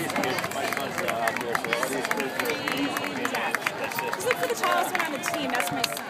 Just look for the tallest one on the team. That's my son.